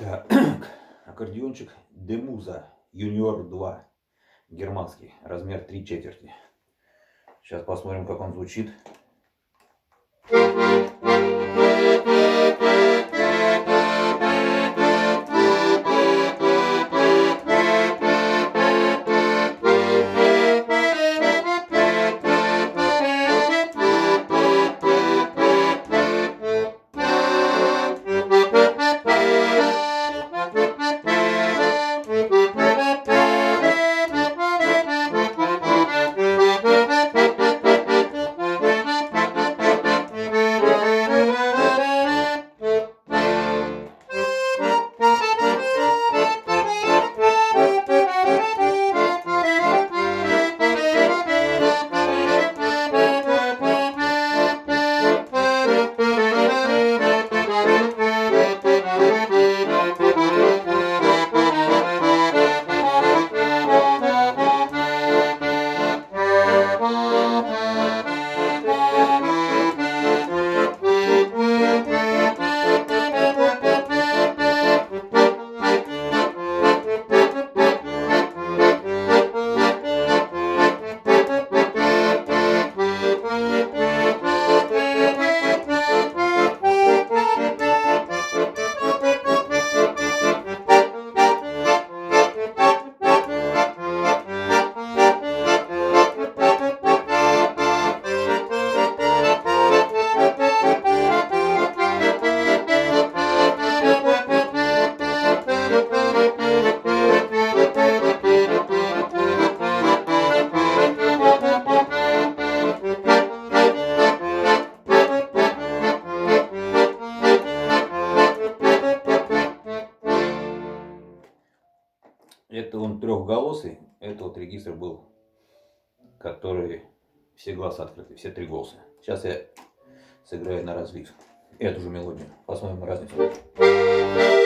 Так, аккордеончик Демуза Юниор 2. Германский. Размер 3 четверти. Сейчас посмотрим, как он звучит. Это он трехголосый. Это вот регистр был, который все глаза открыты, все три голоса. Сейчас я сыграю на разлив эту же мелодию. Посмотрим разницу.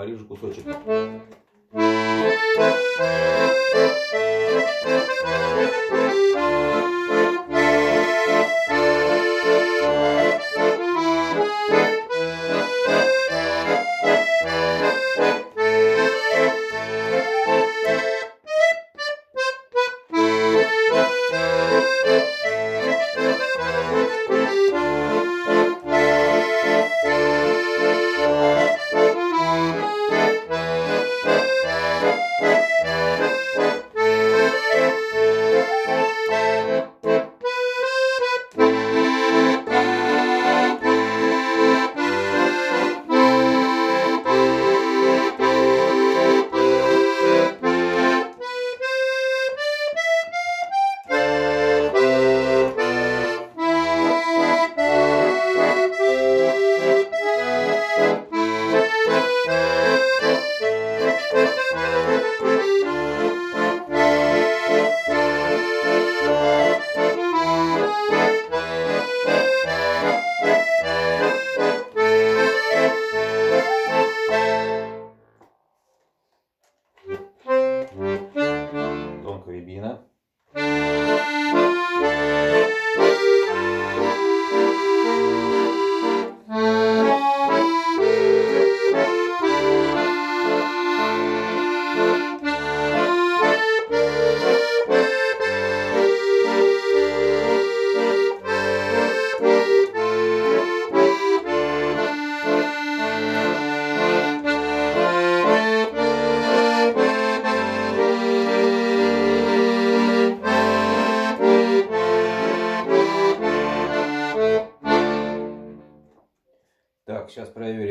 Парижу кусочек.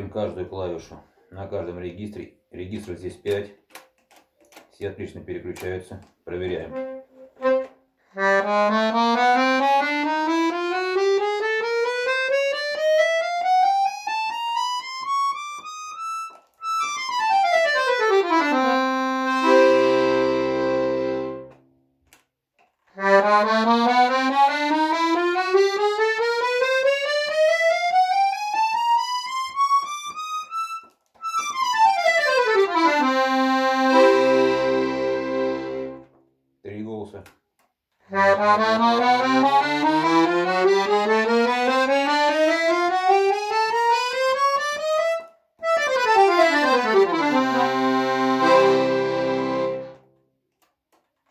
Каждую клавишу на каждом регистре. Регистров здесь 5. Все отлично переключаются. Проверяем. Три голоса.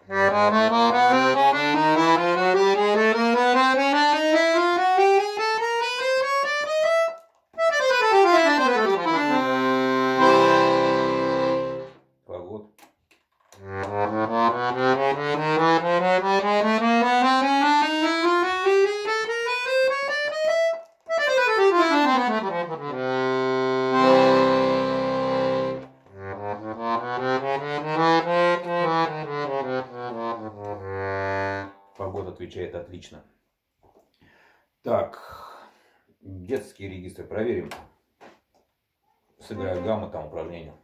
Фагот. Отвечает отлично. Так, детский регистр проверим. Сыграю гамма там упражнение.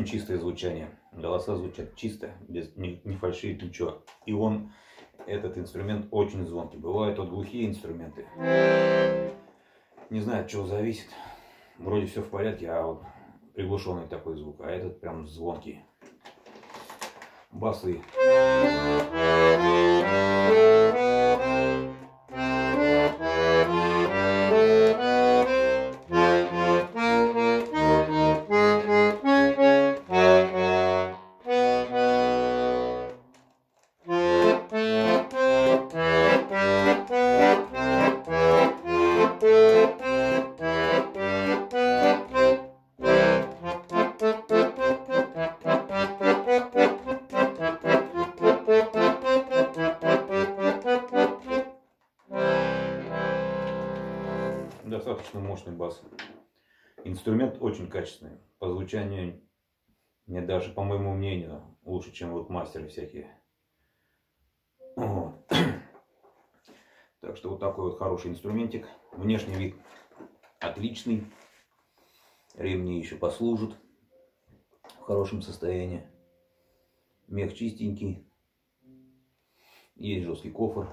Очень чистое звучание. Голоса звучат чисто, без не, не фальшивит ничего. И он, этот инструмент, очень звонкий. Бывают вот глухие инструменты. Не знаю, от чего зависит. Вроде все в порядке, а вот приглушенный такой звук. А этот прям звонкий. Басы. Достаточно мощный бас. Инструмент очень качественный. По звучанию, мне даже, по моему мнению, лучше, чем вот мастеры всякие. Вот. Так что вот такой вот хороший инструментик. Внешний вид отличный. Ремни еще послужат в хорошем состоянии. Мех чистенький. Есть жесткий кофр.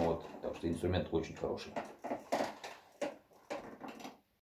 Вот, так что инструмент очень хороший.